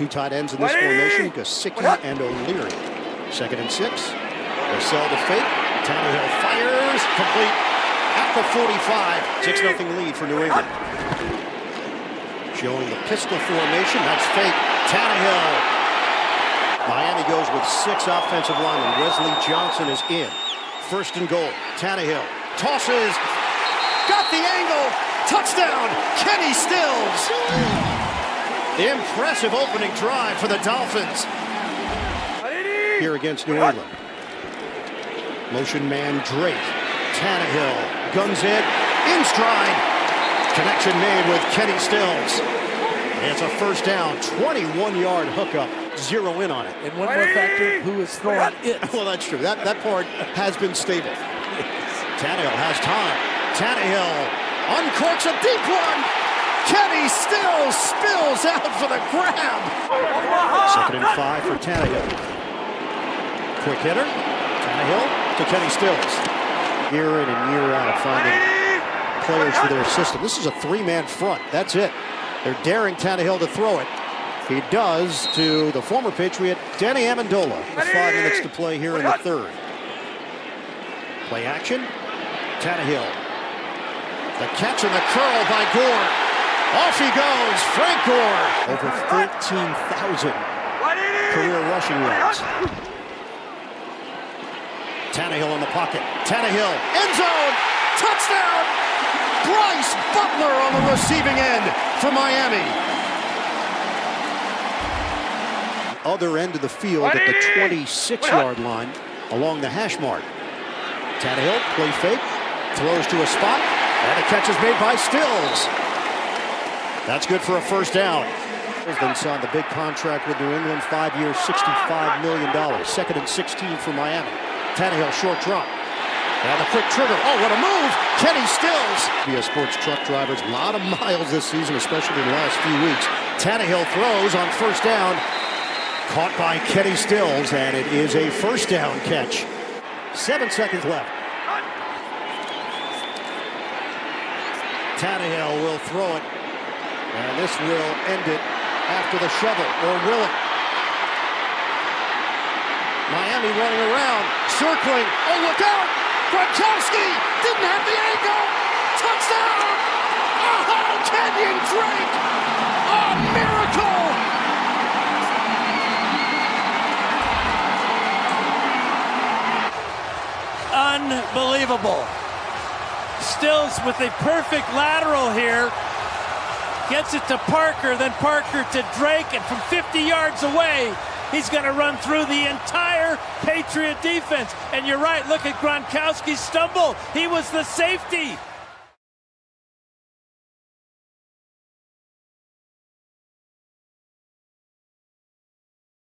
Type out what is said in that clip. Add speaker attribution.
Speaker 1: Two tight ends in this formation, Gesicki and O'Leary. Second and six. They sell the fake. Tannehill fires. Complete at the 45. 6 0 lead for New England. Showing the pistol formation. That's fake. Tannehill. Miami goes with six offensive linemen. Wesley Johnson is in. First and goal. Tannehill tosses. Got the angle. Touchdown. Kenny Stills. Impressive opening drive for the Dolphins. Here against New England. Motion man Drake. Tannehill guns it in stride. Connection made with Kenny Stills. It's a first down, 21-yard hookup. Zero in on it.
Speaker 2: And one more factor, who is throwing it?
Speaker 1: Well, that's true. That, that part has been stable. Tannehill has time. Tannehill uncorks a deep one. Kenny Stills spills out for the grab. Second and five for Tannehill. Quick hitter. Tannehill to Kenny Stills. Year in and year out finding players for their system. This is a three-man front. That's it. They're daring Tannehill to throw it. He does to the former Patriot, Danny Amendola. Five minutes to play here in the third. Play action. Tannehill. The catch and the curl by Gore. Off he goes. Frank Gore. Over 13,000 career rushing yards. Tannehill in the pocket. Tannehill. End zone. Touchdown. Brice Butler on the receiving end for Miami. Other end of the field at the 26-yard line along the hash mark. Tannehill, play fake, throws to a spot, and a catch is made by Stills. That's good for a first down. Then signed the big contract with New England, five years, $65 million. Second and 16 for Miami. Tannehill, short drop. And the quick trigger. Oh, what a move! Kenny Stills. A sports truck drivers. A lot of miles this season, especially in the last few weeks. Tannehill throws on first down. Caught by Kenny Stills, and it is a first down catch. Seven seconds left. Tannehill will throw it. And this will end it after the shovel, or will it? Miami running around, circling. Oh, look out! Gronkowski didn't have the angle. Touchdown! Oh, Kenyon Drake! A miracle!
Speaker 2: Unbelievable. Stills with a perfect lateral here. Gets it to Parker, then Parker to Drake, and from 50 yards away, he's going to run through the entire Patriot defense. And you're right, look at Gronkowski's stumble. He was the safety.